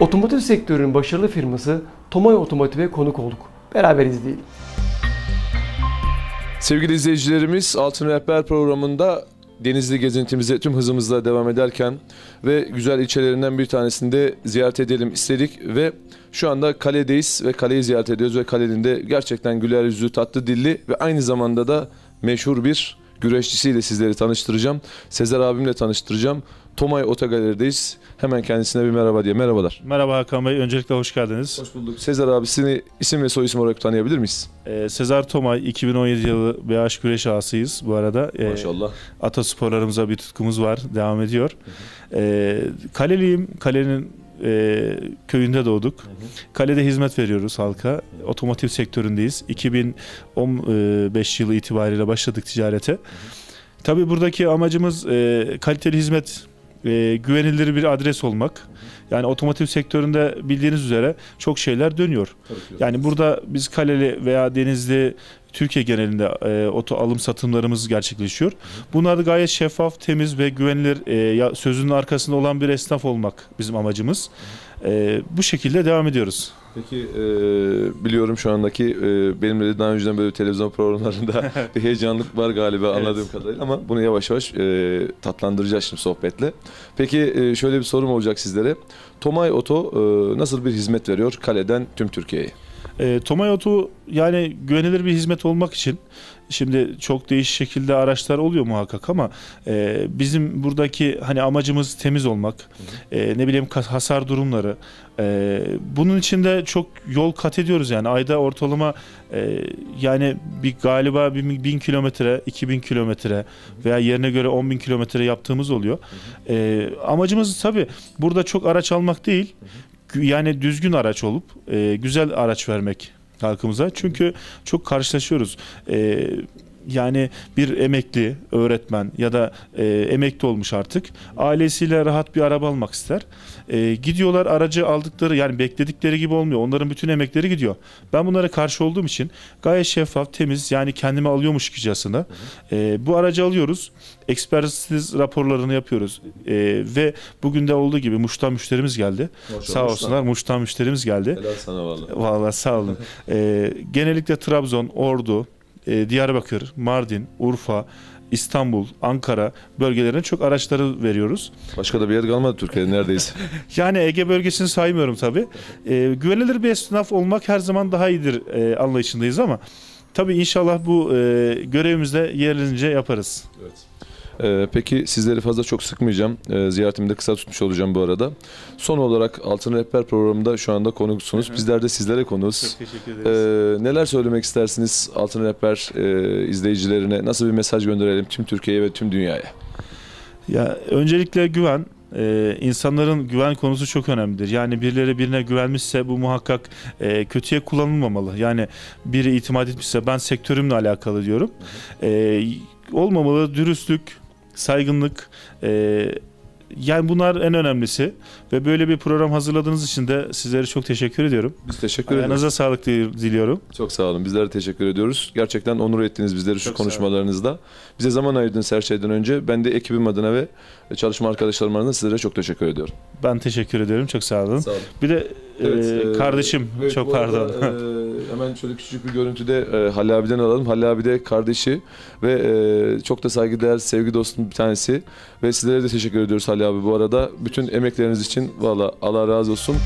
Otomotiv sektörünün başarılı firması Tomay Otomotiv'e konuk olduk. Beraber izleyelim. Sevgili izleyicilerimiz Altın Rehber programında Denizli gezintimize tüm hızımızla devam ederken ve güzel ilçelerinden bir tanesinde ziyaret edelim istedik ve şu anda kaledeyiz ve kaleyi ziyaret ediyoruz ve kalenin de gerçekten güler yüzlü, tatlı dilli ve aynı zamanda da meşhur bir güreşçisiyle sizleri tanıştıracağım. Sezer abimle tanıştıracağım. Tomay Otogaleri'deyiz. Hemen kendisine bir merhaba diye. Merhabalar. Merhaba Hakan Bey. Öncelikle hoş geldiniz. Hoş bulduk. Sezer abi seni isim ve soy isim olarak tanıyabilir miyiz? Ee, Sezar Tomay, 2017 yılı BH güreş ağasıyız bu arada. Ee, Maşallah. Atasporlarımıza bir tutkumuz var, devam ediyor. Ee, kaleliyim, kalenin e, köyünde doğduk. Kalede hizmet veriyoruz halka. Otomotiv sektöründeyiz. 2015 yılı itibariyle başladık ticarete. Tabii buradaki amacımız e, kaliteli hizmet, e, güvenilir bir adres olmak. Yani otomotiv sektöründe bildiğiniz üzere çok şeyler dönüyor. Yani burada biz Kaleli veya Denizli Türkiye genelinde e, oto alım satımlarımız gerçekleşiyor. Bunlar da gayet şeffaf, temiz ve güvenilir e, sözünün arkasında olan bir esnaf olmak bizim amacımız. E, bu şekilde devam ediyoruz. Peki e, biliyorum şu andaki e, benimle de daha önceden böyle televizyon programlarında bir heyecanlık var galiba anladığım kadarıyla ama bunu yavaş yavaş e, tatlandıracağız şimdi sohbetle. Peki e, şöyle bir sorum olacak sizlere. Tomay Oto e, nasıl bir hizmet veriyor kaleden tüm Türkiye'ye? E, Tomay Oto yani güvenilir bir hizmet olmak için şimdi çok değişik şekilde araçlar oluyor muhakkak ama e, bizim buradaki hani amacımız temiz olmak. E, ne bileyim hasar durumları. E, bunun için de çok yol kat ediyoruz yani ayda ortalama e, yani bir galiba bir bin kilometre, 2000 kilometre veya yerine göre 10 bin kilometre yaptığımız oluyor. E, amacımız tabii burada çok araç almak değil. Yani düzgün araç olup e, güzel araç vermek halkımıza. Çünkü çok karşılaşıyoruz. E, yani bir emekli öğretmen ya da e, emekli olmuş artık ailesiyle rahat bir araba almak ister. E, gidiyorlar aracı aldıkları yani bekledikleri gibi olmuyor. Onların bütün emekleri gidiyor. Ben bunlara karşı olduğum için gayet şeffaf, temiz yani kendime alıyormuş gicasına. E, bu aracı alıyoruz. Ekspertiz raporlarını yapıyoruz. E, ve bugün de olduğu gibi Muş'tan müşterimiz geldi. Sağ olsunlar Muş'tan müşterimiz geldi. Helal sana vallahi. Vallahi sağ olun. Ee, genellikle Trabzon, Ordu, e, Diyarbakır, Mardin, Urfa, İstanbul, Ankara bölgelerine çok araçları veriyoruz. Başka da bir yer kalmadı Türkiye'de neredeyse. Yani Ege bölgesini saymıyorum tabii. Ee, güvenilir bir esnaf olmak her zaman daha iyidir e, anlayışındayız ama tabii inşallah bu e, görevimizde yerince yaparız. Ee, peki sizleri fazla çok sıkmayacağım. Ee, ziyaretimi de kısa tutmuş olacağım bu arada. Son olarak Altın Rehber programında şu anda konuksunuz. Bizler de sizlere konuğuz. teşekkür Ee, neler söylemek istersiniz Altın Rehber e, izleyicilerine? Nasıl bir mesaj gönderelim tüm Türkiye'ye ve tüm dünyaya? Ya öncelikle güven. Ee, insanların güven konusu çok önemlidir. Yani birileri birine güvenmişse bu muhakkak e, kötüye kullanılmamalı. Yani biri itimat etmişse ben sektörümle alakalı diyorum. Ee, olmamalı dürüstlük, saygınlık. e, yani bunlar en önemlisi. Ve böyle bir program hazırladığınız için de sizlere çok teşekkür ediyorum. Biz teşekkür ederiz. Ayağınıza sağlık dil- diliyorum. Çok sağ olun. Bizler de teşekkür ediyoruz. Gerçekten onur ettiniz bizleri şu Çok konuşmalarınızda. Bize zaman ayırdınız her şeyden önce. Ben de ekibim adına ve çalışma arkadaşlarım adına sizlere çok teşekkür ediyorum. Ben teşekkür ediyorum. Çok sağ olun. Sağ olun. Bir de e, kardeşim Evet, çok arada, pardon. e, hemen şöyle küçücük bir görüntüde e, Halil abiden alalım. Halil abi de kardeşi ve e, çok da saygıdeğer sevgi dostum bir tanesi. Ve sizlere de teşekkür ediyoruz Halil abi bu arada. Bütün emekleriniz için valla Allah razı olsun.